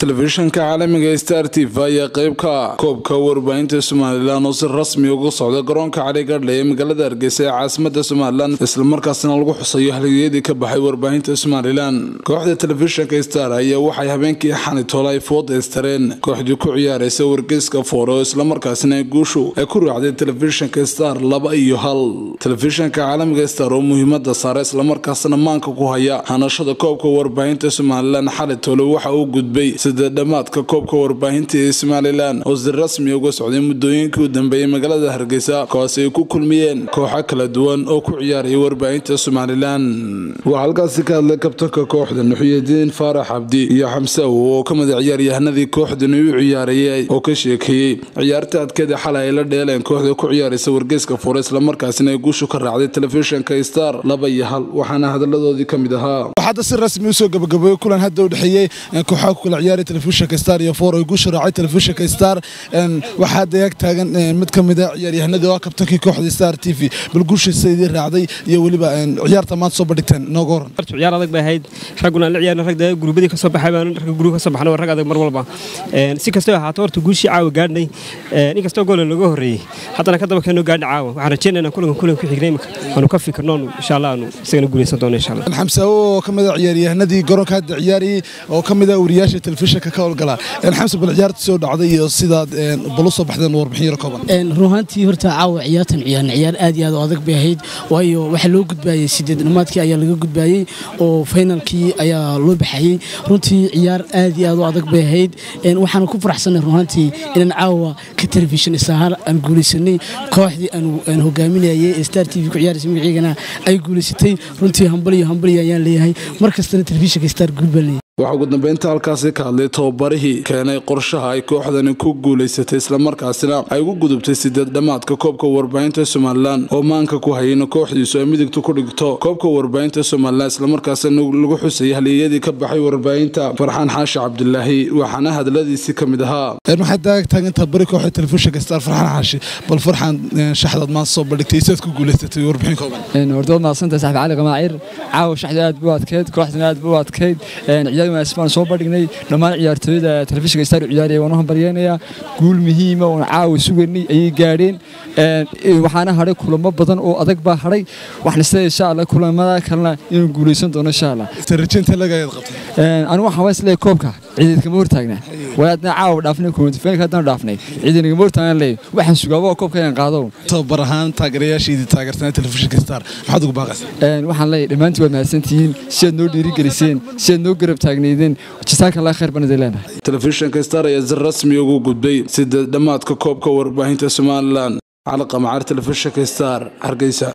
telefishanka caalamiga star t v ayaa qeyb ka ah koobka warbaahinta somalilan oo si rasmi uga socda garoonka caligadhle ee magaalada hargeysa ee caasimada somalilan islamarkaasna lagu xusayo halgeeyadii ka baxay warbaahinta somalilan. Kooxda telefishanka star ayaa waxay habeenkii xanitoole ay foodaystareen kooxdii ku ciyaaraysa wargeyska foore oo islamarkaasina guushu ay ku raacday telefishanka star laba iyo hal. Telefishanka caalamiga star oo muhiimada saare islamarkaasna maanka ku haya hanashada koobka warbaahinta somalilan xalitole waxa uu gudbay sida dhammaadka koobka warbaahinta ee somalilan oo si rasmi uga socday muddooyinkii u dambeeyey magaalada hargeysa kuwaas ay ku kulmiyeen kooxo kala duwan oo ku ciyaaraya warbaahinta somalilan. Waxaa halkaasi ka hadlay kabtanka kooxda nuxuyadiin faarax cabdi iyo xamse awow oo ka mid a ciyaaryahanadii kooxdani u ciyaarayay oo ka sheekeeyey ciyaarta adkeeda xalay ay la dheeleen kooxda ku ciyaaraysa wargeyska fure islamarkaasina ay guushu ka raacday telefishanka star laba iyo hal waxaana hadaladoodii ka mid ahaa ciyaaray telefishanka star iyo four ay guusha raacay telefishanka star waxaa yaag taagan mid ka mid a ciyaaryahanadii oo kabtankii kooxda star t v bal guushiisaydii raacday iyo weliba ciyaarta maanta soo bandhigteen nooga horan ciyaar adag bay ahayd ragguna la ciyaarna rag guruubadii ka soo baxay baan ragga guruub ka soo baxnay rag adag mar walba si kastoo ahaato horta guushii caawa gaadhnay inkastoo goola laga horreeyey haddana ka daba keenoo gaadhna caawa waxaan rajaynaynaa kulanka kulanka ku xignay imika aanu ka fikirno insha allah aanu isagana guulaysan doono insha allah xamsaawo oo ka mid a ciyaaryahanadii garoonka hadda ciyaarayay oo ka mid a wariyaasha telefishanka ka howlgala xamse bal ciyaarta soo dhacday iyo sidaad bal u soo baxdeen warbixin yar kooban. Runaantii horta caawa ciyaartan ciyaarna ciyaar aad iyo aad u adag bay ahayd waayo waxaa loo gudbaayey sideed dhamaadkii ayaa laga gudbaayey oo finalkii ayaa loo baxayey runtii ciyaar aad iyo aad u adag bay ahayd. Waxaan ku faraxsanay runaantii inaan caawa ka telefishin isahaan aan guulaysanay kooxdii aan hogaaminayay ee star t v ku ciyaaraysa magaciigana ay guulaysatay runtii hambaliyo hambaliyo ayaan leeyahay. Mar kastana telefishinka star guul baan leeyahay waxaa ugu dambeynta halkaasi ka hadlay tababarihii keenay qorshaha ay kooxdani ku guulaysatay islamarkaasina ay ugu gudubtay sideed dhammaadka koobka warbaahinta somalilan oo maanka ku hayayna kooxdiisu ay midigta ku dhigto koobka warbaahinta somalilan islamarkaasina lagu xusayay halyeeyadii ka baxay warbaahinta farxaan xaashi cabdilaahi waxaana hadaladiisii ka mid ahaa. Bari kooxda telefishinka star farxaan xaashi? Bal farxaan shaxdaad maanta soo bandhigtay isaad ku guulaysatay warbixin kooban. Horta waad mahadsantahay saxbi cali qamaacir caawa aad buu adkeyd kooxdana aad buu adkeyd baan soo bandhignay. Dhammaan ciyaartooyada telefishinka star ciyaaraya waan u hambalyeynayaa guul muhiima oon caawa suganay ayay gaadheen. Waxaana hadhay kulamo badan oo adag baa hadhay waxna sida insha allah kulamada kalena inuu guulaysan doono insha allah anigu waxaan waa is leeyahay koobka ciideed kama hortaagna waadna caawa dhaafnay kumantifeenka haddaan dhaafnay. Ciideed nagama hortaagan leey waxaan sugaaba koobka inaan qaado tababar ahaan taageerayaashiidii taageertana telefishinka star. Maxaad ugu baaqaysaa waxaan leeyahay dhammaantii waad mahadsantihiin si aad noo dhiirigeliseen si aad noo garab taagnaydeen jasaaka allah khayr baan idin leenahay. Telefishanka star ayaa si rasmi ugu gudbay sida dhammaadka koobka warbaahinta somalilan. Cali qamacaar telefishanka star hargeysa